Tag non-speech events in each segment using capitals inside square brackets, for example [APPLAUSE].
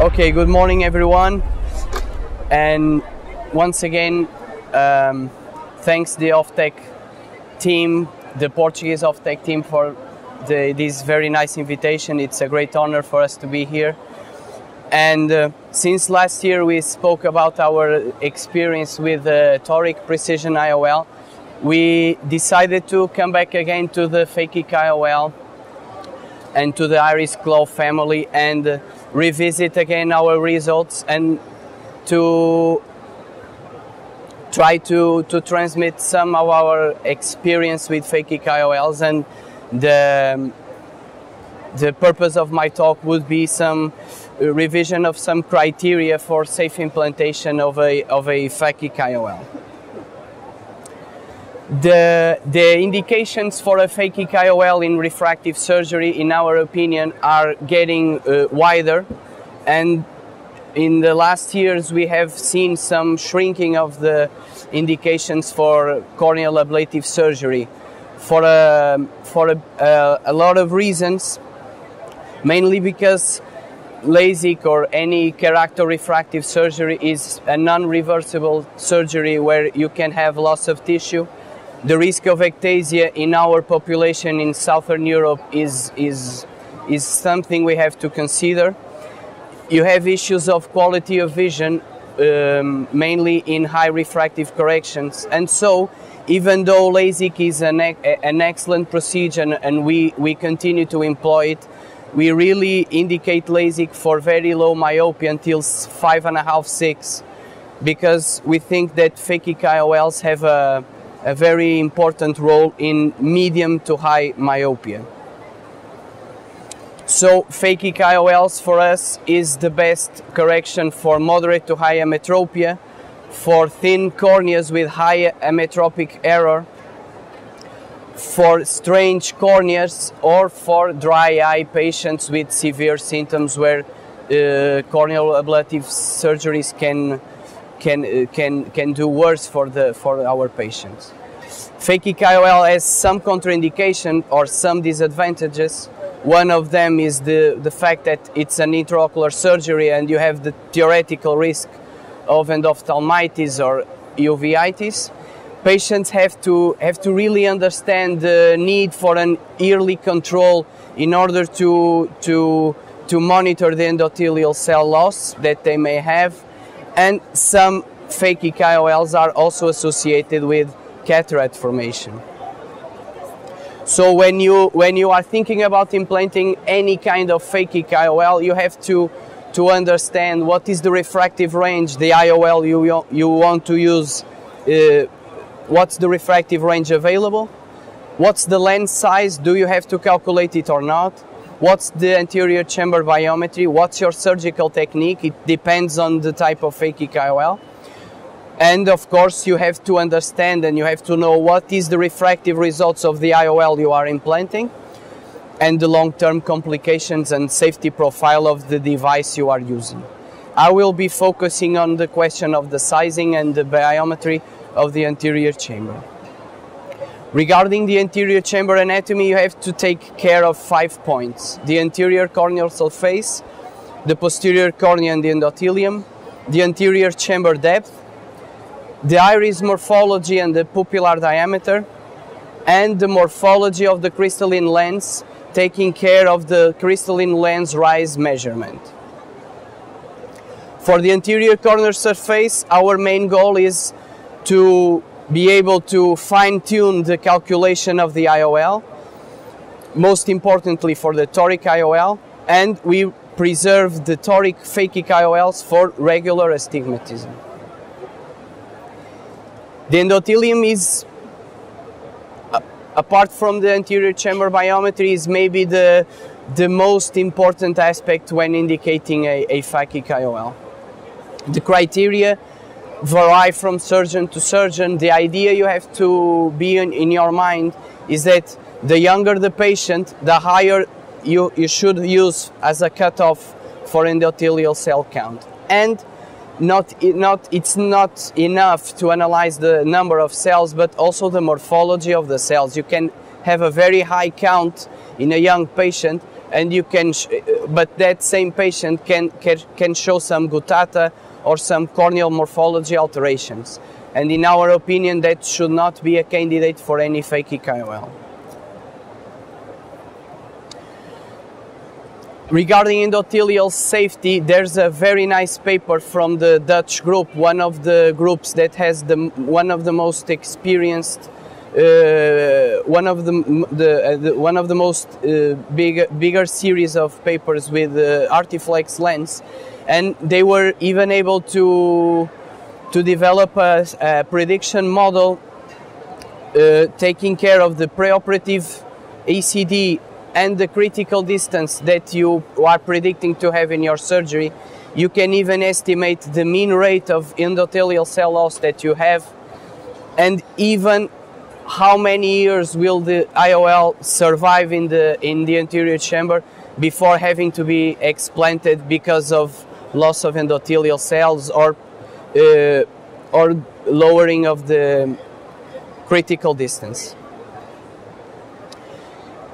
Okay, good morning, everyone. And once again, um, thanks the Ophtec team, the Portuguese Ophtec team, for the, this very nice invitation. It's a great honor for us to be here. And uh, since last year we spoke about our experience with uh, Toric Precizon IOL, we decided to come back again to the Phakic IOL and to the Iris Claw family and uh, revisit again our results and to try to, to transmit some of our experience with Phakic IOLs and the, the purpose of my talk would be some revision of some criteria for safe implantation of a, of a Phakic IOL. The, the indications for a phakic IOL in refractive surgery, in our opinion, are getting uh, wider. And in the last years, we have seen some shrinking of the indications for corneal ablative surgery for, a, for a, a, a lot of reasons, mainly because LASIK or any keratorefractive surgery is a non reversible surgery where you can have loss of tissue the risk of ectasia in our population in Southern Europe is, is, is something we have to consider. You have issues of quality of vision, um, mainly in high refractive corrections. And so, even though LASIK is an, an excellent procedure and, and we, we continue to employ it, we really indicate LASIK for very low myopia until five and a half, six, because we think that phakic IOLs have a a very important role in medium to high myopia. So phakic IOLs for us is the best correction for moderate to high ametropia, for thin corneas with high ametropic error, for strange corneas or for dry eye patients with severe symptoms where uh, corneal ablative surgeries can can uh, can can do worse for the for our patients. Phakic IOL has some contraindication or some disadvantages. One of them is the, the fact that it's an intraocular surgery and you have the theoretical risk of endophthalmitis or uveitis. Patients have to have to really understand the need for an early control in order to to to monitor the endothelial cell loss that they may have, and some phakic IOLs are also associated with cataract formation. So when you when you are thinking about implanting any kind of phakic IOL, you have to to understand what is the refractive range the IOL you you want to use. Uh, what's the refractive range available? What's the lens size? Do you have to calculate it or not? What's the anterior chamber biometry? What's your surgical technique? It depends on the type of phakic IOL. And of course, you have to understand and you have to know what is the refractive results of the IOL you are implanting and the long-term complications and safety profile of the device you are using. I will be focusing on the question of the sizing and the biometry of the anterior chamber. Regarding the anterior chamber anatomy, you have to take care of five points. The anterior corneal surface, the posterior cornea and the endothelium, the anterior chamber depth, the iris morphology and the pupillar diameter, and the morphology of the crystalline lens, taking care of the crystalline lens rise measurement. For the anterior corner surface, our main goal is to be able to fine tune the calculation of the IOL, most importantly for the toric IOL, and we preserve the toric phakic IOLs for regular astigmatism. The endothelium is, apart from the anterior chamber biometry, is maybe the, the most important aspect when indicating a, a phakic IOL. The criteria vary from surgeon to surgeon. The idea you have to be in, in your mind is that the younger the patient, the higher you, you should use as a cutoff for endothelial cell count. And not, not, it's not enough to analyze the number of cells, but also the morphology of the cells. You can have a very high count in a young patient, and you can, but that same patient can, can, can show some guttata or some corneal morphology alterations. And in our opinion, that should not be a candidate for any phakic IOL. Regarding endothelial safety, there's a very nice paper from the Dutch group, one of the groups that has the one of the most experienced, uh, one of the, the, uh, the, one of the most uh, big, bigger series of papers with the Artiflex lens, and they were even able to to develop a, a prediction model uh, taking care of the preoperative ACD and the critical distance that you are predicting to have in your surgery, you can even estimate the mean rate of endothelial cell loss that you have and even how many years will the IOL survive in the in the anterior chamber before having to be explanted because of loss of endothelial cells or uh, or lowering of the critical distance.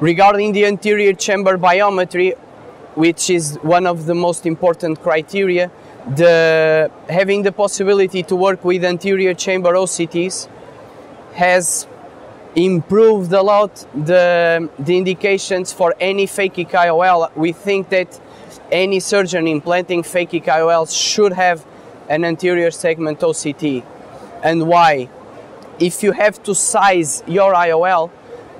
Regarding the anterior chamber biometry, which is one of the most important criteria, the, having the possibility to work with anterior chamber OCTs has improved a lot the, the indications for any phakic IOL. We think that any surgeon implanting phakic IOLs should have an anterior segment OCT. And why? If you have to size your IOL,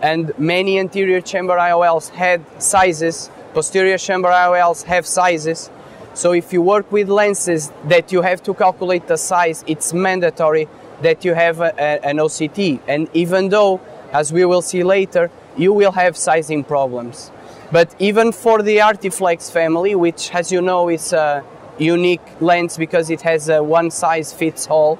and many anterior chamber IOLs had sizes, posterior chamber IOLs have sizes. So if you work with lenses that you have to calculate the size, it's mandatory that you have a, a, an OCT. And even though, as we will see later, you will have sizing problems. But even for the Artiflex family, which as you know is a unique lens because it has a one size fits all,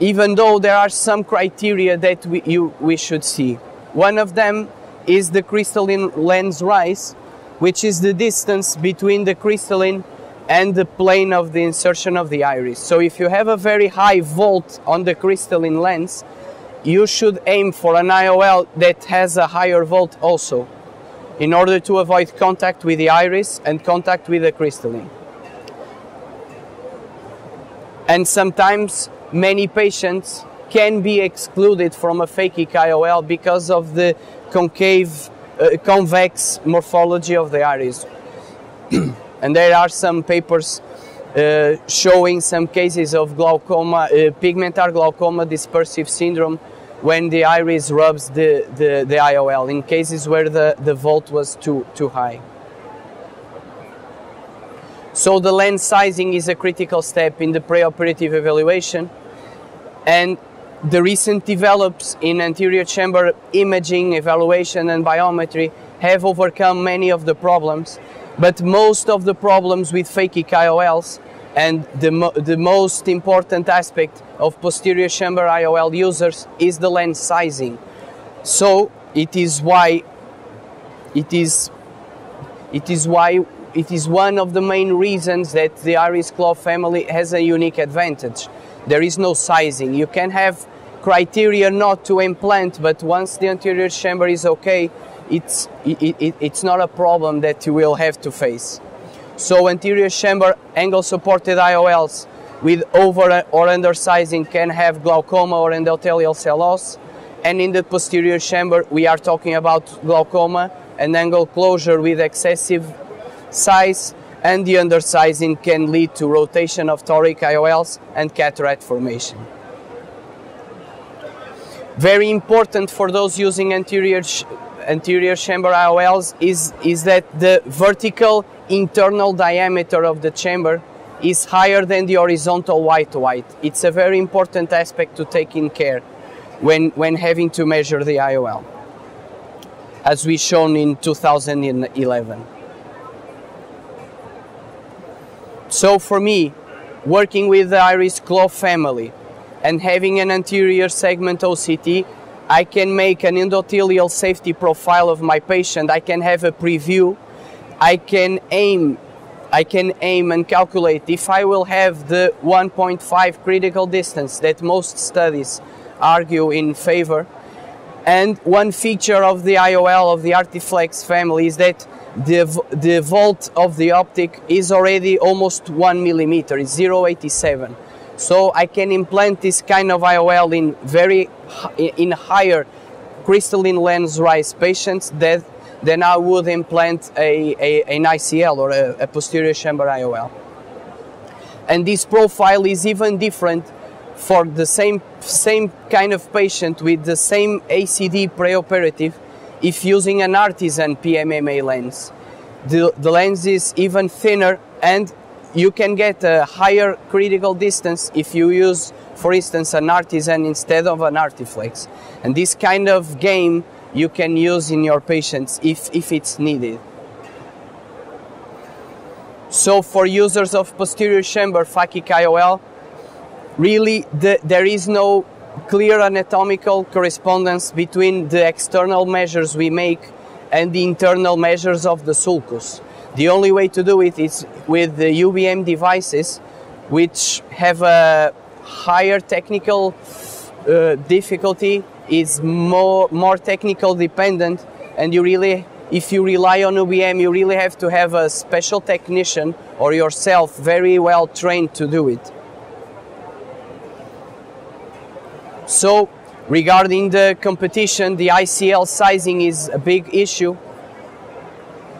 even though there are some criteria that we, you, we should see. One of them is the crystalline lens rise, which is the distance between the crystalline and the plane of the insertion of the iris. So if you have a very high volt on the crystalline lens, you should aim for an IOL that has a higher volt also in order to avoid contact with the iris and contact with the crystalline. And sometimes many patients can be excluded from a phakic IOL because of the concave, uh, convex morphology of the iris. [CLEARS THROAT] and there are some papers uh, showing some cases of glaucoma, uh, pigmentar glaucoma dispersive syndrome when the iris rubs the, the, the IOL in cases where the, the volt was too, too high. So the lens sizing is a critical step in the preoperative evaluation and the recent develops in anterior chamber imaging, evaluation, and biometry have overcome many of the problems, but most of the problems with phakic IOLs and the, mo the most important aspect of posterior chamber IOL users is the lens sizing. So it is why it is it is why it is one of the main reasons that the Iris Claw family has a unique advantage. There is no sizing. You can have criteria not to implant, but once the anterior chamber is okay, it's, it, it, it's not a problem that you will have to face. So anterior chamber angle supported IOLs with over or undersizing can have glaucoma or endothelial cell loss. And in the posterior chamber, we are talking about glaucoma and angle closure with excessive size and the undersizing can lead to rotation of toric IOLs and cataract formation. Very important for those using anterior, anterior chamber IOLs is, is that the vertical internal diameter of the chamber is higher than the horizontal white white. It's a very important aspect to take in care when, when having to measure the IOL, as we shown in 2011. So for me, working with the Iris Claw family, and having an anterior segment OCT, I can make an endothelial safety profile of my patient. I can have a preview. I can aim I can aim and calculate if I will have the 1.5 critical distance that most studies argue in favor. And one feature of the IOL of the Artiflex family is that the, the volt of the optic is already almost one millimeter, it's 0.87. So I can implant this kind of IOL in very in higher crystalline lens rise patients that than I would implant a, a an ICL or a, a posterior chamber IOL. And this profile is even different for the same same kind of patient with the same ACD preoperative if using an artisan PMMA lens. The, the lens is even thinner and you can get a higher critical distance if you use, for instance, an artisan instead of an Artiflex. And this kind of game you can use in your patients if, if it's needed. So for users of posterior chamber phakic IOL, really the, there is no clear anatomical correspondence between the external measures we make and the internal measures of the sulcus. The only way to do it is with the UBM devices, which have a higher technical uh, difficulty, is more more technical dependent, and you really, if you rely on UBM, you really have to have a special technician or yourself very well trained to do it. So, regarding the competition, the ICL sizing is a big issue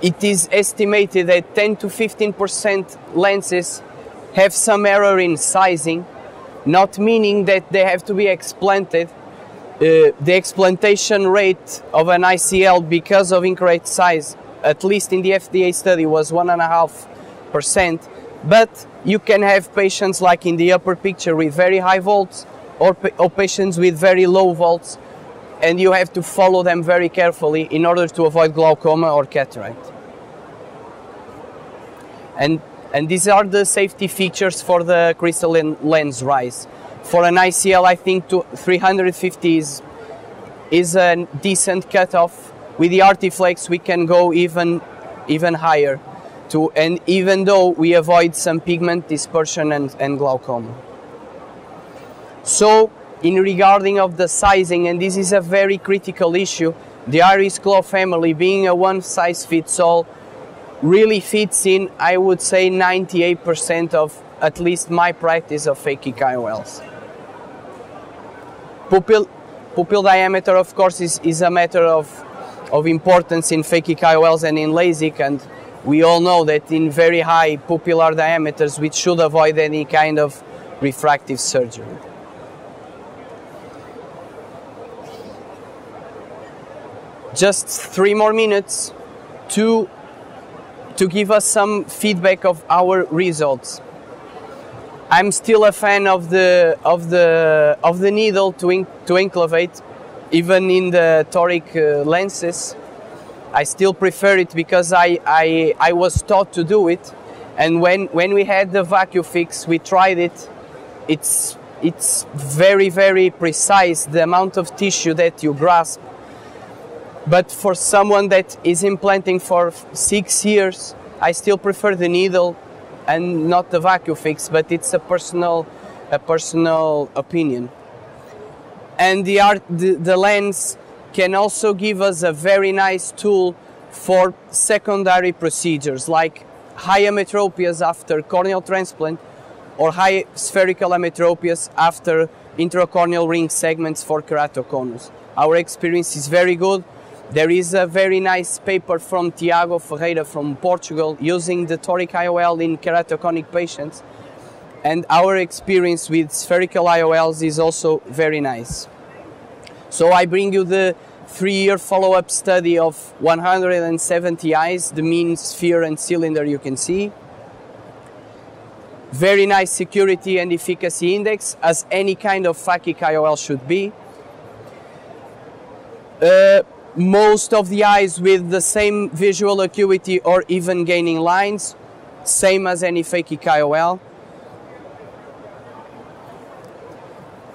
it is estimated that 10 to 15% lenses have some error in sizing, not meaning that they have to be explanted. Uh, the explantation rate of an ICL because of incorrect size, at least in the FDA study, was 1.5%. But you can have patients like in the upper picture with very high volts or, or patients with very low volts and you have to follow them very carefully in order to avoid glaucoma or cataract. And, and these are the safety features for the crystalline lens rise. For an ICL, I think 350 is, is a decent cutoff. With the Artiflex, we can go even, even higher. To, and even though we avoid some pigment dispersion and, and glaucoma. So, in regarding of the sizing, and this is a very critical issue, the Iris Claw family being a one size fits all really fits in, I would say, 98% of at least my practice of phakic IOLs. Pupil, pupil diameter, of course, is, is a matter of, of importance in phakic IOLs and in LASIK, and we all know that in very high pupillar diameters, we should avoid any kind of refractive surgery. Just three more minutes to to give us some feedback of our results. I'm still a fan of the of the of the needle to in, to enclavate, even in the toric uh, lenses. I still prefer it because I, I I was taught to do it, and when when we had the vacuum fix, we tried it. It's it's very very precise the amount of tissue that you grasp but for someone that is implanting for six years, I still prefer the needle and not the fix, but it's a personal, a personal opinion. And the, art, the, the lens can also give us a very nice tool for secondary procedures like high ametropias after corneal transplant or high spherical ametropias after intracorneal ring segments for keratoconus. Our experience is very good there is a very nice paper from Tiago Ferreira from Portugal using the toric IOL in keratoconic patients. And our experience with spherical IOLs is also very nice. So I bring you the three-year follow-up study of 170 eyes, the mean sphere and cylinder you can see. Very nice security and efficacy index, as any kind of phakic IOL should be. Uh, most of the eyes with the same visual acuity or even gaining lines, same as any phakic IOL.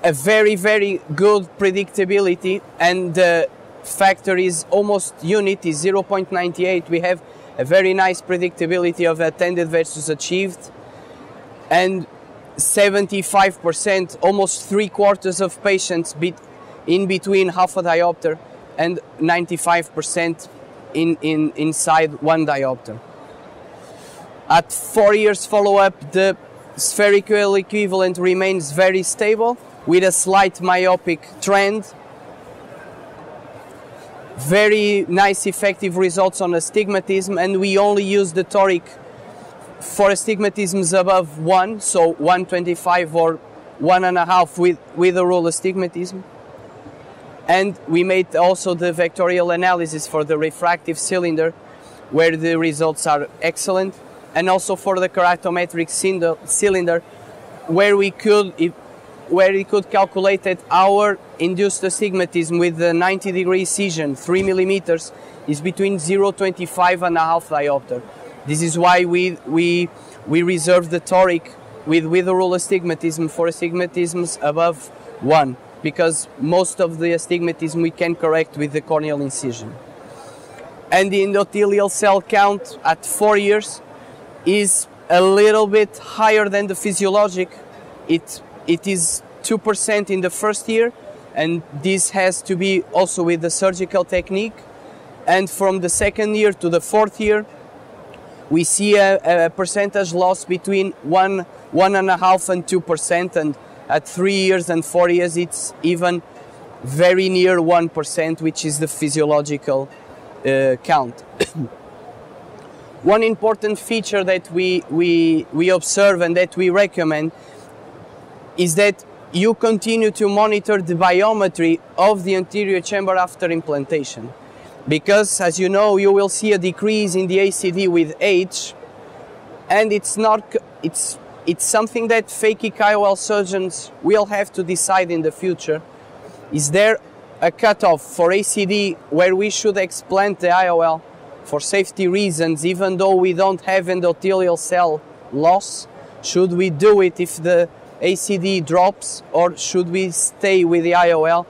A very, very good predictability and the factor is almost unit is 0.98. We have a very nice predictability of attended versus achieved and 75%, almost three quarters of patients in between half a diopter and 95% in, in, inside one diopter. At four years follow-up, the spherical equivalent remains very stable with a slight myopic trend. Very nice effective results on astigmatism and we only use the toric for astigmatisms above 1, so 125 or one and a half with, with a rule astigmatism. And we made also the vectorial analysis for the refractive cylinder where the results are excellent and also for the keratometric cylinder where we could where we could calculate that our induced astigmatism with the 90 degree incision 3 millimeters is between 0.25 and a half diopter. This is why we we we reserve the toric with with the rule astigmatism for astigmatisms above 1 because most of the astigmatism we can correct with the corneal incision and the endothelial cell count at 4 years is a little bit higher than the physiologic. It, it is 2% in the first year, and this has to be also with the surgical technique. And from the second year to the fourth year, we see a, a percentage loss between one, one and a half and two percent, and at three years and four years, it's even very near one percent, which is the physiological uh, count. [COUGHS] One important feature that we, we, we observe and that we recommend is that you continue to monitor the biometry of the anterior chamber after implantation. Because, as you know, you will see a decrease in the ACD with age, and it's not it's it's something that phakic IOL surgeons will have to decide in the future. Is there a cutoff for ACD where we should explant the IOL for safety reasons, even though we don't have endothelial cell loss, should we do it if the ACD drops or should we stay with the IOL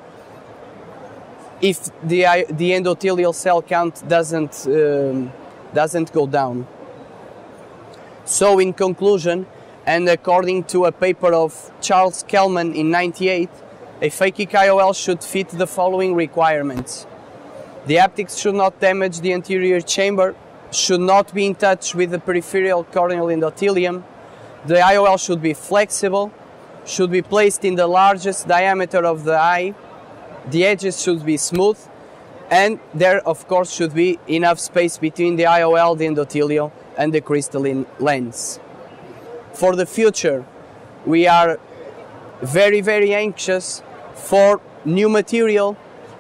if the, the endothelial cell count doesn't, um, doesn't go down? So in conclusion, and according to a paper of Charles Kelman in 98, a phakic IOL should fit the following requirements. The optics should not damage the anterior chamber, should not be in touch with the peripheral corneal endothelium. The IOL should be flexible, should be placed in the largest diameter of the eye. The edges should be smooth, and there, of course, should be enough space between the IOL, the endothelium, and the crystalline lens. For the future, we are very, very anxious for new material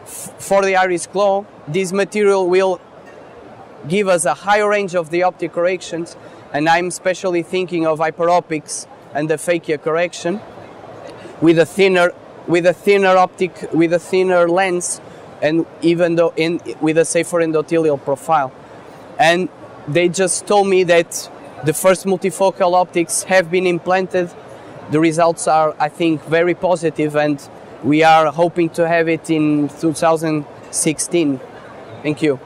for the iris claw. This material will give us a higher range of the optic corrections and I'm especially thinking of hyperopics and the phakia correction. With a thinner with a thinner optic with a thinner lens and even though in with a safer endothelial profile. And they just told me that the first multifocal optics have been implanted the results are i think very positive and we are hoping to have it in 2016 Thank you.